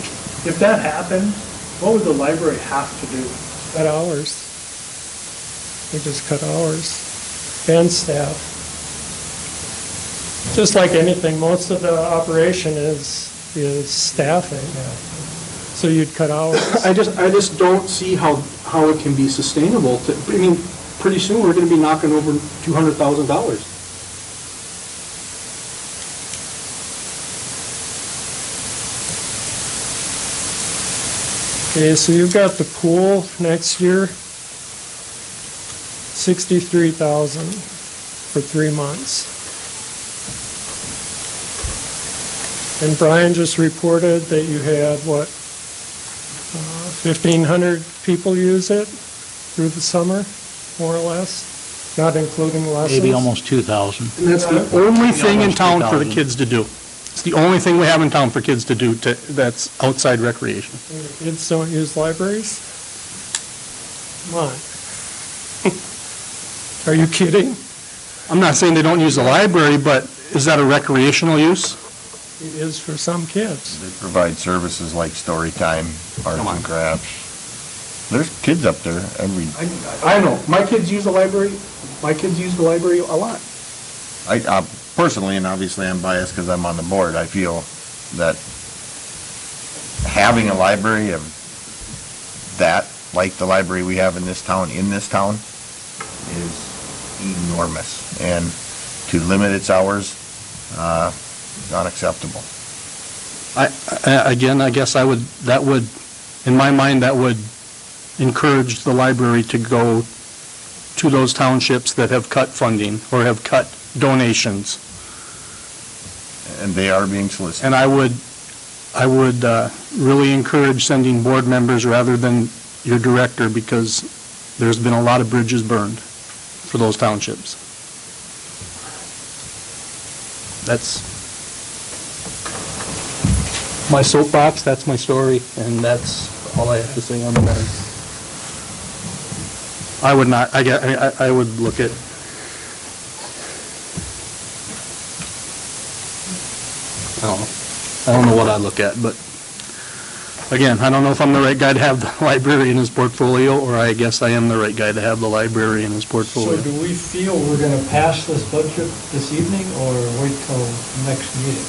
percentage. If that happened, what would the library have to do? Cut hours. We just cut hours and staff. Just like anything, most of the operation is, is staffing. So you'd cut hours. I just, I just don't see how, how it can be sustainable to, I mean, pretty soon, we're gonna be knocking over two hundred thousand dollars. Okay, so you've got the pool next year, sixty-three thousand for three months. And Brian just reported that you had, what, uh, fifteen hundred people use it through the summer, more or less, not including lessons? Maybe almost 2,000. And that's the only thing in Almost town for the kids to do. It's the only thing we have in town for kids to do to, that's outside recreation. Kids don't use libraries? Come on. Are you kidding? I'm not saying they don't use the library, but is that a recreational use? It is for some kids. They provide services like story time, arts Come on. and crafts. There's kids up there every, I know, my kids use the library, my kids use the library a lot. I, uh, personally, and obviously I'm biased because I'm on the board, I feel that having a library of that, like the library we have in this town, in this town, is enormous. And to limit its hours, uh, is unacceptable. I, I- again, I guess I would, that would, in my mind, that would encourage the library to go to those townships that have cut funding or have cut donations. And they are being solicited. And I would, I would uh, really encourage sending board members rather than your director because there's been a lot of bridges burned for those townships. That's my soapbox, that's my story, and that's all I have to say on the matter. I would not, I get, I, I- I would look at, I don't know. I don't know what I look at, but again, I don't know if I'm the right guy to have the library in his portfolio, or I guess I am the right guy to have the library in his portfolio. So do we feel we're gonna pass this budget this evening or wait till next meeting?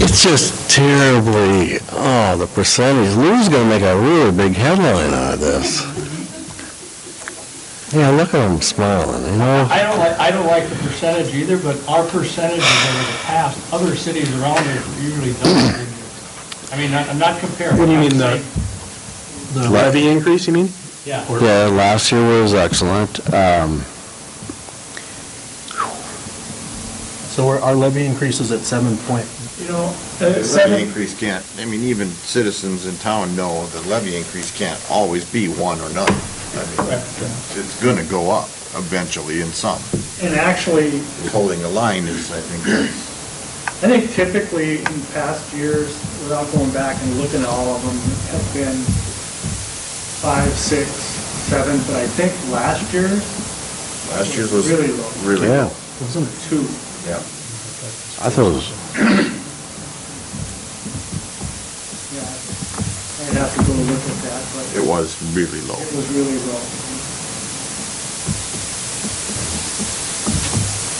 It's just terribly, oh, the percentage. Lou's gonna make a really big headline out of this. Yeah, look at them smiling, you know? I don't like, I don't like the percentage either, but our percentages over the past, other cities around here usually double digits. I mean, I- I'm not comparing. What do you mean, I'm the- saying- The levy increase, you mean? Yeah. Or- Yeah, last year was excellent. Um, So our- our levy increase is at seven point, You know, The uh, levy seven, increase can't, I mean, even citizens in town know the levy increase can't always be one or none. I mean, it's gonna go up eventually in some. and actually, Holding a line is, I think, that's- I think typically in past years, without going back and looking at all of them, have been five, six, seven, but I think last year, last year's was Really low. really yeah, low. wasn't it? two. Yeah. I thought it was, Yeah, I'd have to at that, but It was really low. it was really low.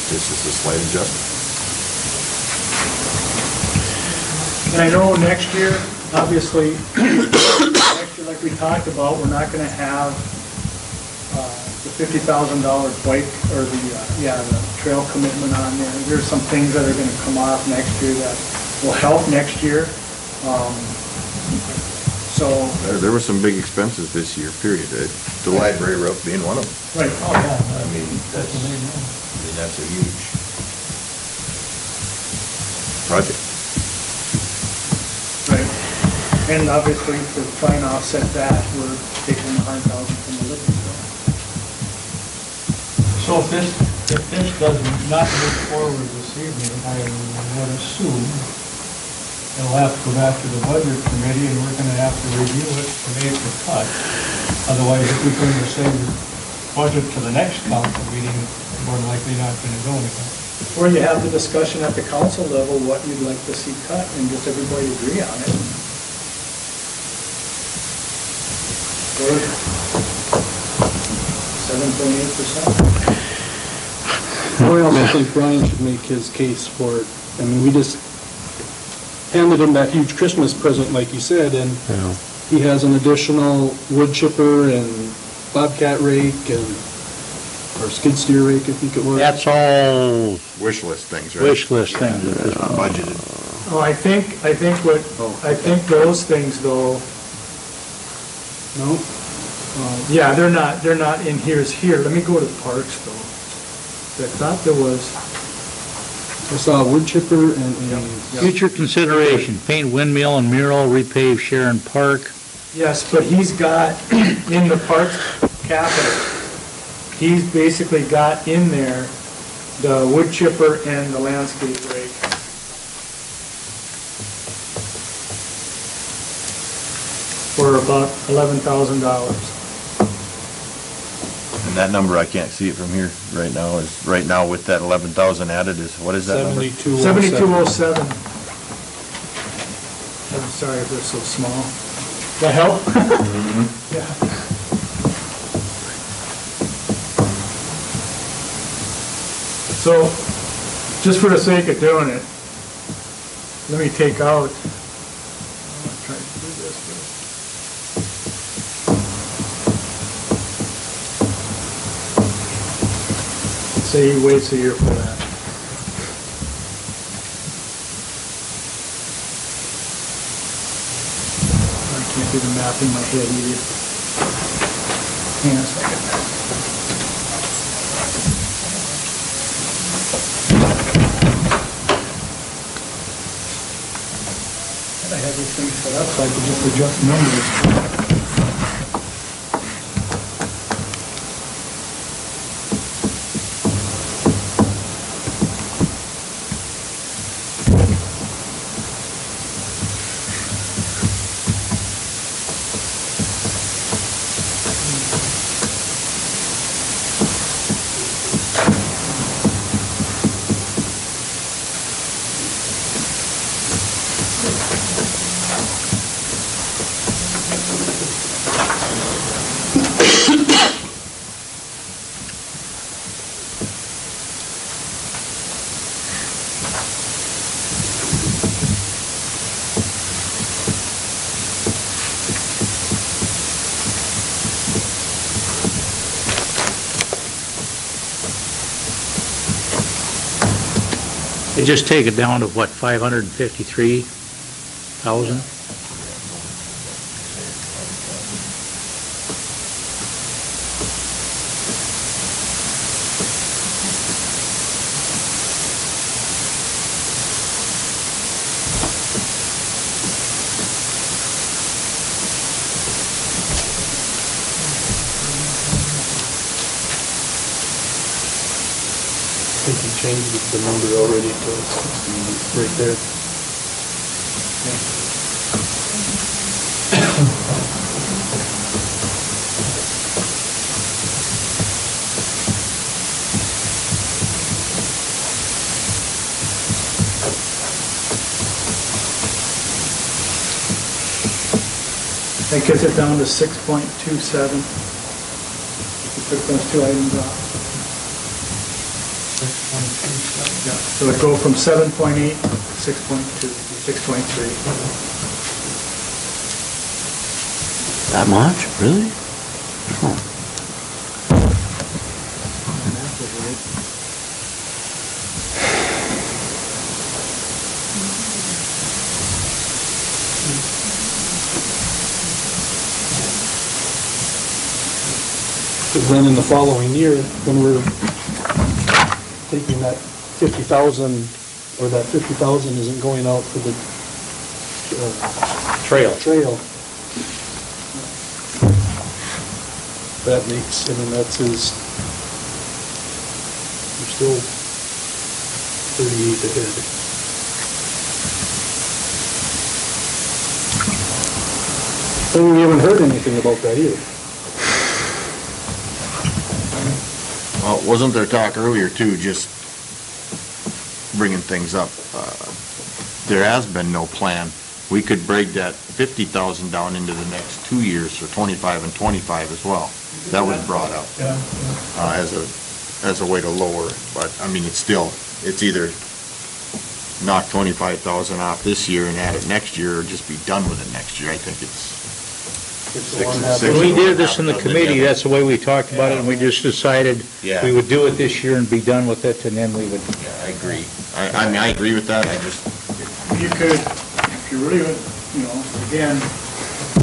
This is a slight adjustment. And I know next year, obviously, next year, like we talked about, we're not gonna have, uh, the fifty thousand dollar bike, or the, uh, yeah, the trail commitment on there. There's some things that are gonna come off next year that will help next year. Um, So, There, there were some big expenses this year, period. Uh, The library roof being one of them. right, Oh, yeah. I mean, that's, I mean, that's a huge project. right. And obviously, to try and offset that, we're taking a hundred thousand from the liquor store. So if this, if this does not move forward this evening, I would assume it'll have to go back to the budget committee and we're gonna have to review it to make the cut. Otherwise, if we bring the same budget to the next council meeting, more than likely not gonna go anywhere. Or you have the discussion at the council level, what you'd like to see cut, and just everybody agree on it. Or seven point eight percent. I also think Brian should make his case for it. I mean, we just handed him that huge Christmas present, like you said, and Yeah. he has an additional wood chipper and bobcat rake and, or skid steer rake, I think it was. That's all Wish list things, right? wish list things at this Not point. budgeted. Oh, I think, I think what, Oh. I think those things though, No? uh, yeah, they're not, they're not in here's here. Let me go to the parks though. I thought there was, I saw a wood chipper and a, Future consideration, paint windmill and mural, repave Sherin Park. yes, but he's got in the parks capital, he's basically got in there the wood chipper and the landscape rake. For about eleven thousand dollars. And that number, I can't see it from here right now, is, right now with that eleven thousand added is, what is that number? seventy-two oh Seventy-two oh seven. seven. I'm sorry if they're so small. That help? Yeah. So, just for the sake of doing it, let me take out. I'll try to do this first. Say he waits a year for that. I can't do the math in my head either. Hang on a second. I had this thing set up so I could just adjust numbers. They just take it down to what, five hundred and fifty-three thousand? Think you changed the number already to right there. That gets it down to six point two seven. You took those two items off. Yeah, so it go from seven point eight, six point two, six point three. That much, really? Because then in the following year, when we're taking that fifty thousand, or that fifty thousand isn't going out for the, uh, Trail. trail. That makes, I mean, that's his, you're still thirty-eight ahead. And we haven't heard anything about that either. Uh, wasn't there talk earlier too, just bringing things up, uh, there has been no plan. We could break that fifty thousand down into the next two years for twenty-five and twenty-five as well. That was brought up, Yeah, uh, as a, as a way to lower, but, I mean, it's still, it's either knock twenty-five thousand off this year and add it next year, or just be done with it next year. I think it's, Six- six- When we did this in the committee, that's the way we talked about it, and we just decided Yeah. we would do it this year and be done with it, and then we would, yeah, I agree. I, I mean, I agree with that, I just, You could, if you really, would, you know, again,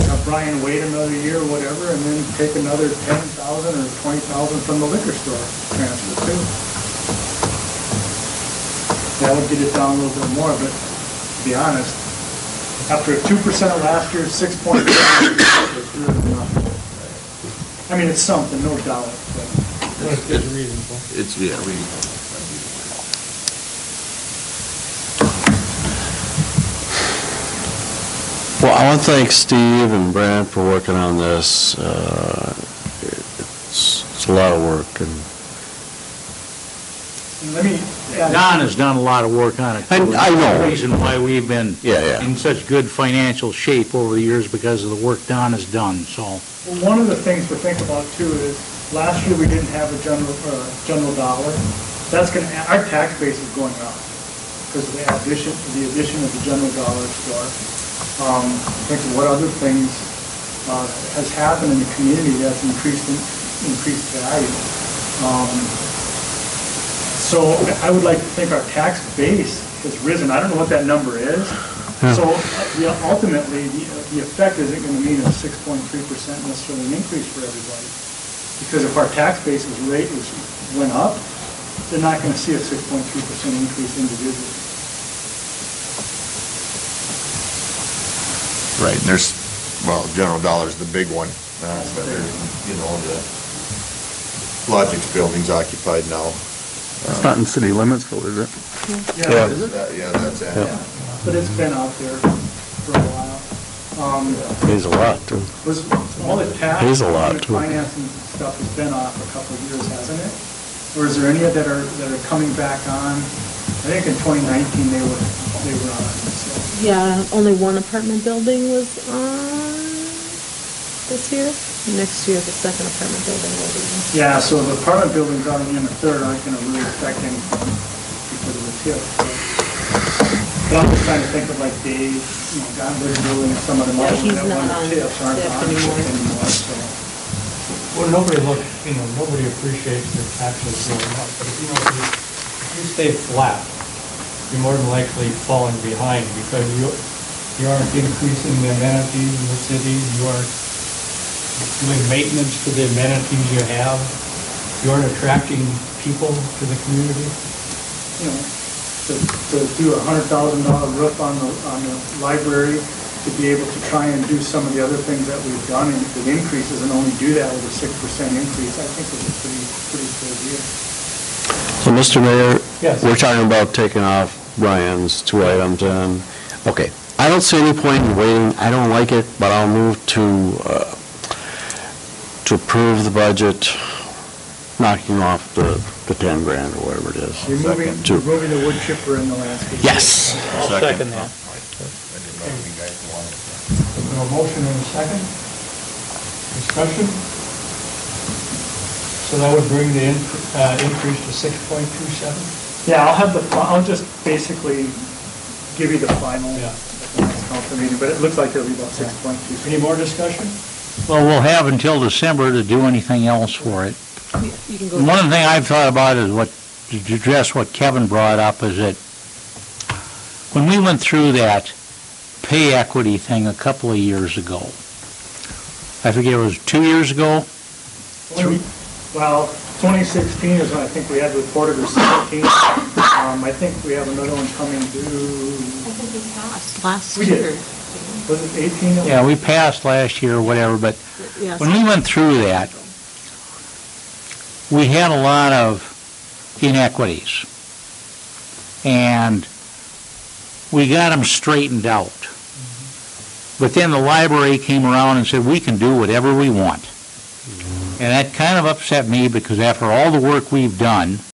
have Brian wait another year or whatever, and then take another ten thousand or twenty thousand from the liquor store transfer too. That would get it down a little bit more, but to be honest, after two percent of last year, six point seven, it's. I mean, it's something, no doubt, but it's reasonable. it's, yeah, we, Well, I want to thank Steve and Brent for working on this. Uh, It's it's a lot of work, and and let me add. Don has done a lot of work on it. I- I know. The Reason why we've been Yeah, yeah. in such good financial shape over the years because of the work Don has done, so. Well, One of the things to think about too is, last year we didn't have a general, uh, general dollar. That's gonna, our tax base is going up because of the addition, the addition of the general dollar store. Um, think of what other things, uh, has happened in the community that's increased, in- increased value. Um, So I would like to think our tax base has risen. I don't know what that number is. So uh, yeah, ultimately, the, the effect isn't going to mean a six point three percent necessarily an increase for everybody. Because if our tax base's rate is, went up, they're not going to see a six point three percent increase individually. right, and there's, well, General Dollar's the big one, uh, but there's, you know, the Logix building's occupied now. It's not in city limits, though, is it? Yeah. is it? That- Yeah, that's it. Yeah, But it's been out there for a while. Um, pays a lot, too. Was, all the tax. Pays a lot, and too. Financing stuff has been off a couple of years, hasn't it? Or is there any that are, that are coming back on? I think in 2019, they were, they were on, so. Yeah, only one apartment building was on this year. Next year, the second apartment building will be. Yeah, so the apartment buildings on the end of third aren't gonna really affect anything because of the TIF. But I'm just trying to think of like Dave, you know, Godberry building, and some of the Yeah, others he's that not went on to TIFs aren't TIF on TIF anymore. anymore, so. Well, nobody looks, you know, nobody appreciates their taxes going up, but, if you know, if you if you stay flat, you're more than likely falling behind because you, you aren't increasing the amenities in the city, you aren't doing maintenance to the amenities you have, you aren't attracting people to the community. you know, to, to do a hundred thousand dollar roof on the, on the library, to be able to try and do some of the other things that we've done and with increases and only do that with a six percent increase, I think is a pretty, pretty good deal. So, Mr. Mayor, Yes. we're talking about taking off Brian's two items, and, okay, I don't see any point in waiting, I don't like it, but I'll move to, uh, to approve the budget, knocking off the, the 10 grand or whatever it is. Removing, Two. removing the wood chipper in the landscape. Yes. I'll second that. I didn't know if you guys wanted. There's a motion and a second. Discussion? So that would bring the in- uh, increase to six point two seven? Yeah, I'll have the, fi- I'll just basically give you the final Yeah. at the next council meeting, but it looks like it'll be about six point two. Any more discussion? Well, we'll have until December to do anything else for it. You can go. One of the things I've thought about is what, to address what Kevin brought up, is that when we went through that pay equity thing a couple of years ago, I forget, it was two years ago? Well, 2016 is when I think we had reported, or 17. Um, I think we have another one coming due, I think we passed last We did. year. was it 18? that we- Yeah, we passed last year or whatever, but Yes. when we went through that, we had a lot of inequities. And we got them straightened out. But then the library came around and said, we can do whatever we want. And that kind of upset me because after all the work we've done,